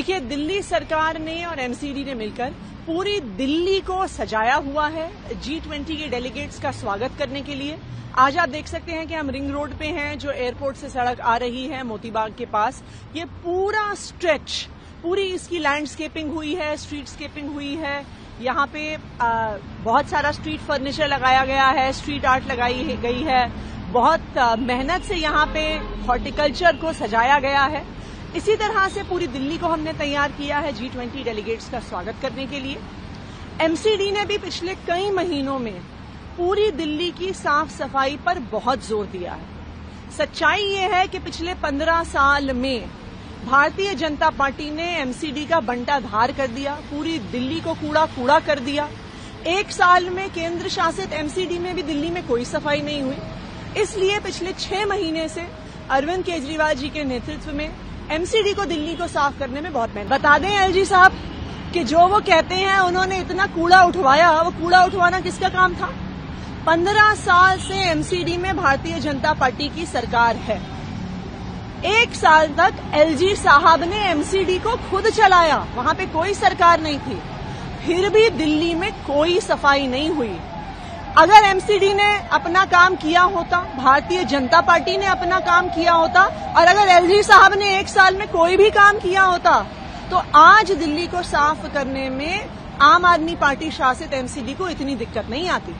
देखिए दिल्ली सरकार ने और एमसीडी ने मिलकर पूरी दिल्ली को सजाया हुआ है जी ट्वेंटी के डेलीगेट्स का स्वागत करने के लिए। आज आप देख सकते हैं कि हम रिंग रोड पे हैं जो एयरपोर्ट से सड़क आ रही है मोतीबाग के पास। ये पूरा स्ट्रेच पूरी इसकी लैंडस्केपिंग हुई है स्ट्रीटस्केपिंग हुई है। यहाँ पे आ, बहुत सारा स्ट्रीट फर्नीचर लगाया गया है स्ट्रीट आर्ट लगाई गई है। बहुत मेहनत से यहाँ पे हॉर्टिकल्चर को सजाया गया है। इसी तरह से पूरी दिल्ली को हमने तैयार किया है जी ट्वेंटी डेलीगेट्स का स्वागत करने के लिए। एमसीडी ने भी पिछले कई महीनों में पूरी दिल्ली की साफ़ सफ़ाई पर बहुत ज़ोर दिया है। सच्चाई ये है कि पिछले पंद्रह साल में भारतीय जनता पार्टी ने एमसीडी का बंटा धार कर दिया, पूरी दिल्ली को कूड़ा कूड़ा कर दिया। एक साल में केंद्र शासित एमसीडी में भी दिल्ली में कोई सफ़ाई नहीं हुई। इसलिए पिछले छह महीने से अरविंद केजरीवाल जी के नेतृत्व में एमसीडी को दिल्ली को साफ़ करने में बहुत मेहनत। बता दें एलजी साहब कि जो वो कहते हैं, उन्होंने इतना कूड़ा उठवाया। वो कूड़ा उठवाना किसका काम था? पंद्रह साल से एमसीडी में भारतीय जनता पार्टी की सरकार है। एक साल तक एलजी साहब ने एमसीडी को खुद चलाया। वहाँ पे कोई सरकार नहीं थी। फिर भी दिल्ली में कोई सफ़ाई नहीं हुई। अगर एमसीडी ने अपना काम किया होता, भारतीय जनता पार्टी ने अपना काम किया होता, और अगर एलजी साहब ने एक साल में कोई भी काम किया होता तो आज दिल्ली को साफ़ करने में आम आदमी पार्टी शासित एमसीडी को इतनी दिक्कत नहीं आती।